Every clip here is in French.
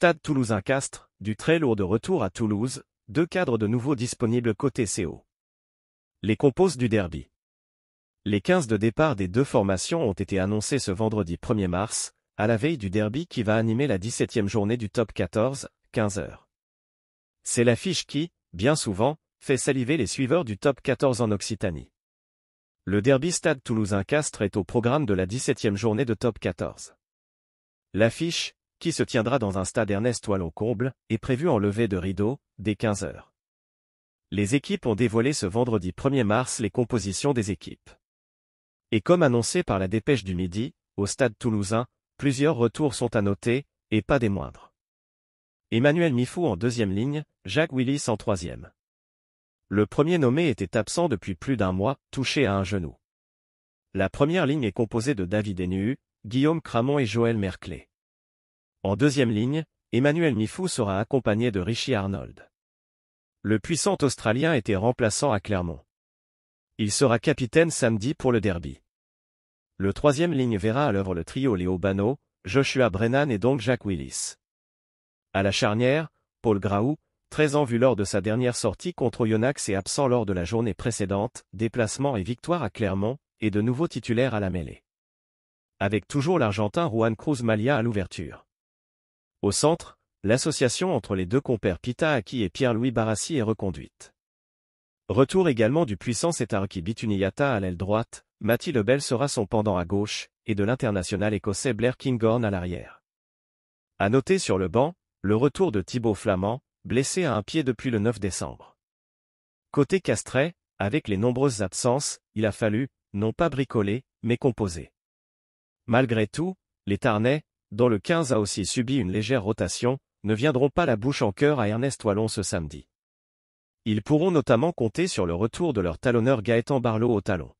stade toulousain Castres, du très lourd de retour à Toulouse, deux cadres de nouveau disponibles côté CO. Les composes du derby. Les 15 de départ des deux formations ont été annoncés ce vendredi 1er mars, à la veille du derby qui va animer la 17e journée du top 14, 15h. C'est l'affiche qui, bien souvent, fait saliver les suiveurs du top 14 en Occitanie. Le derby Stade Toulousain-Castres est au programme de la 17e journée de top 14. L'affiche, qui se tiendra dans un stade Ernest Wallon-Comble, est prévue en levée de rideau, dès 15h. Les équipes ont dévoilé ce vendredi 1er mars les compositions des équipes. Et comme annoncé par la dépêche du midi, au stade toulousain, plusieurs retours sont à noter, et pas des moindres. Emmanuel Mifou en deuxième ligne, Jacques Willis en troisième. Le premier nommé était absent depuis plus d'un mois, touché à un genou. La première ligne est composée de David Enu, Guillaume Cramon et Joël Merclé. En deuxième ligne, Emmanuel Mifou sera accompagné de Richie Arnold. Le puissant Australien était remplaçant à Clermont. Il sera capitaine samedi pour le derby. Le troisième ligne verra à l'œuvre le trio Léo Bano, Joshua Brennan et donc Jacques Willis. À la charnière, Paul Graou, 13 ans vu lors de sa dernière sortie contre Yonax et absent lors de la journée précédente, déplacement et victoire à Clermont, et de nouveaux titulaires à la mêlée. Avec toujours l'Argentin Juan Cruz Malia à l'ouverture. Au centre, l'association entre les deux compères Pita Aki et Pierre-Louis Barassi est reconduite. Retour également du puissant Setarki Bituniyata à l'aile droite, Matty Lebel sera son pendant à gauche, et de l'international écossais Blair Kinghorn à l'arrière. À noter sur le banc, le retour de Thibaut Flamand, blessé à un pied depuis le 9 décembre. Côté Castret, avec les nombreuses absences, il a fallu, non pas bricoler, mais composer. Malgré tout, les Tarnais, dont le 15 a aussi subi une légère rotation, ne viendront pas la bouche en cœur à Ernest Wallon ce samedi. Ils pourront notamment compter sur le retour de leur talonneur Gaëtan Barlow au talon.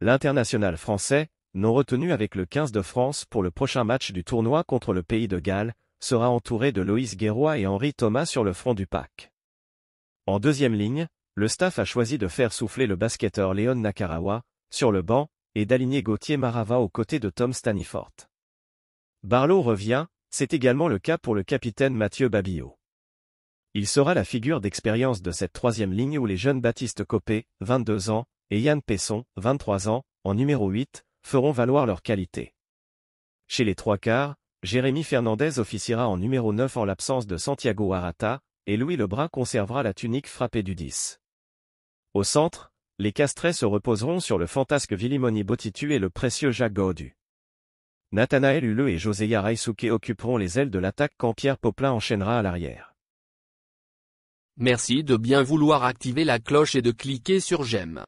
L'international français, non retenu avec le 15 de France pour le prochain match du tournoi contre le pays de Galles, sera entouré de Loïs Guérois et Henri Thomas sur le front du pack. En deuxième ligne, le staff a choisi de faire souffler le basketteur Léon Nakarawa, sur le banc, et d'aligner Gauthier Marava aux côtés de Tom Stanifort. Barlow revient, c'est également le cas pour le capitaine Mathieu Babillot. Il sera la figure d'expérience de cette troisième ligne où les jeunes Baptiste Copé, 22 ans, et Yann Pesson, 23 ans, en numéro 8, feront valoir leur qualité. Chez les trois quarts, Jérémy Fernandez officiera en numéro 9 en l'absence de Santiago Arata, et Louis Lebrun conservera la tunique frappée du 10. Au centre, les Castrets se reposeront sur le fantasque Villimoni Botitu et le précieux Jacques Gaudu. Nathanaël Huleux et Joséa Raisuke occuperont les ailes de l'attaque quand Pierre Poplin enchaînera à l'arrière. Merci de bien vouloir activer la cloche et de cliquer sur j'aime.